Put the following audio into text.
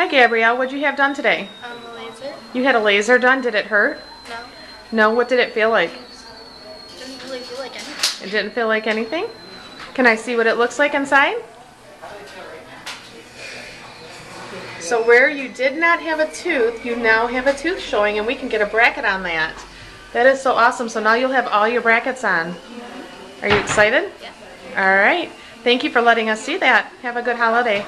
Hi, Gabrielle. What'd you have done today? Um, a laser? You had a laser done. Did it hurt? No. No. What did it feel like? Didn't really feel like anything. It didn't feel like anything? Can I see what it looks like inside? So where you did not have a tooth, you now have a tooth showing and we can get a bracket on that. That is so awesome. So now you'll have all your brackets on. Are you excited? Yeah. All right. Thank you for letting us see that. Have a good holiday.